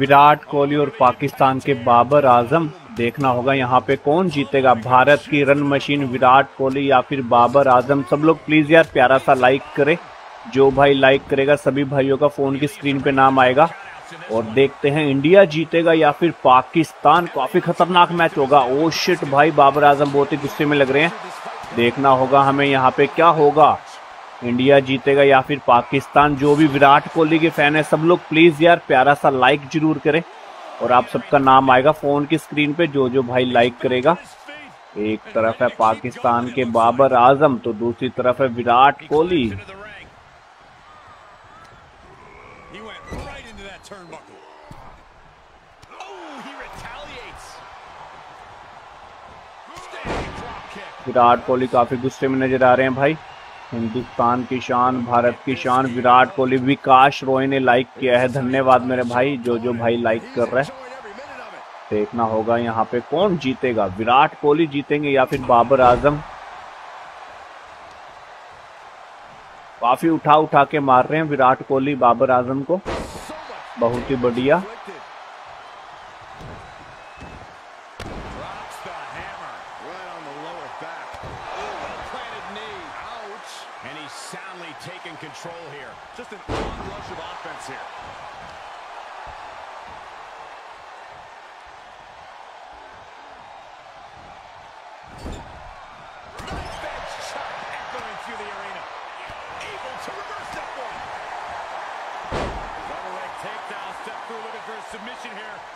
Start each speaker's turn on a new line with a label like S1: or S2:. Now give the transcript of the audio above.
S1: विराट कोहली और पाकिस्तान के बाबर आज़म, देखना होगा यहाँ पे कौन जीतेगा। भारत की रन मशीन विराट कोहली या फिर बाबर आज़म, सब लोग प्लीज़ यार प्यारा सा लाइक करें। जो भाई लाइक करेगा, सभी भाइयों का फ़ोन की स्क्रीन पे नाम आएगा। और देखते हैं इंडिया जीतेगा या फिर पाकिस्तान। काफ़ी खतरनाक मैच होगा। ओ शिट भाई बाबर आज़म बहुत ही गुस्से में लग रहे हैं। देखना होगा हमें यहाँ पे क्या होगा। इंडिया जीतेगा या फिर पाकिस्तान जो भी विराट कोहली के फ़ैन है सब लोग प्लीज़ यार प्यारा सा लाइक ज़रूर करें। और आप सबका नाम आएगा फ़ोन की स्क्रीन पे जो जो भाई लाइक करेगा। एक तरफ़ है पाकिस्तान के बाबर आज़म तो दूसरी तरफ़ है विराट कोहली। विराट कोहली काफ़ी गुस्से में नज़र आ रहे हैं भाई। हिंदुस्तान की शान, भारत की शान, विराट कोहली, विकास रॉय ने लाइक किया है। धन्यवाद मेरे भाई, जो जो भाई लाइक कर रहे देखना होगा यहाँ पे कौन जीतेगा। विराट कोहली जीतेंगे या फिर बाबर आज़म? काफ़ी उठा उठा के मार रहे हैं विराट कोहली, बाबर आज़म को। बहुत ही बढ़िया।
S2: Taking control here. Just an onrush of offense here. Leg takedown. Step through looking for a submission here.